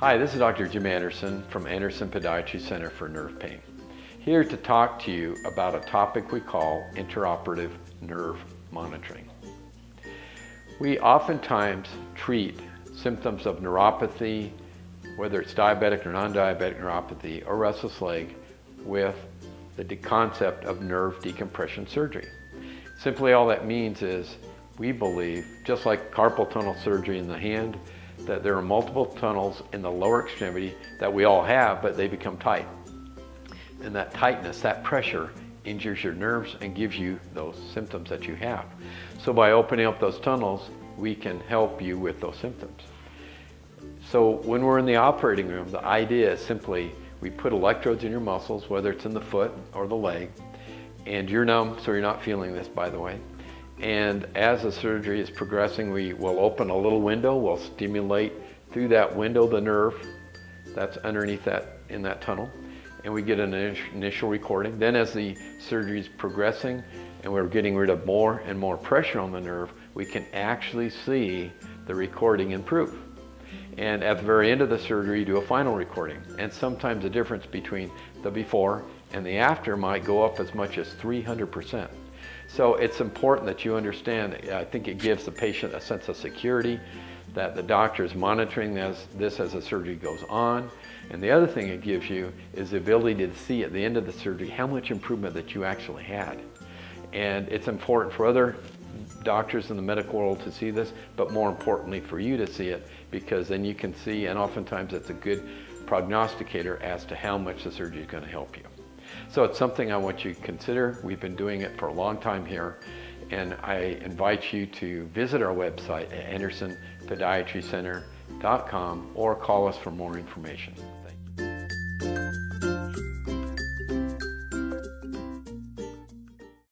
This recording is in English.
Hi, this is Dr. Jim Anderson from Anderson Podiatry Center for Nerve Pain. Here to talk to you about a topic we call intraoperative nerve monitoring. We oftentimes treat symptoms of neuropathy, whether it's diabetic or non-diabetic neuropathy or restless leg, with the concept of nerve decompression surgery. Simply all that means is we believe, just like carpal tunnel surgery in the hand, that there are multiple tunnels in the lower extremity that we all have, but they become tight. And that tightness, that pressure, injures your nerves and gives you those symptoms that you have. So by opening up those tunnels, we can help you with those symptoms. So when we're in the operating room, the idea is simply we put electrodes in your muscles, whether it's in the foot or the leg, and you're numb, so you're not feeling this, by the way. And as the surgery is progressing, we will open a little window. We'll stimulate through that window the nerve that's underneath that in that tunnel. And we get an initial recording. Then as the surgery is progressing and we're getting rid of more and more pressure on the nerve, we can actually see the recording improve. And at the very end of the surgery, do a final recording. And sometimes the difference between the before and the after might go up as much as 300%. So it's important that you understand, I think it gives the patient a sense of security, that the doctor is monitoring this, this as the surgery goes on. And the other thing it gives you is the ability to see at the end of the surgery how much improvement that you actually had. And it's important for other doctors in the medical world to see this, but more importantly for you to see it because then you can see, and oftentimes it's a good prognosticator as to how much the surgery is going to help you. So it's something I want you to consider. We've been doing it for a long time here, and I invite you to visit our website at andersonpodiatrycenter.com or call us for more information. Thank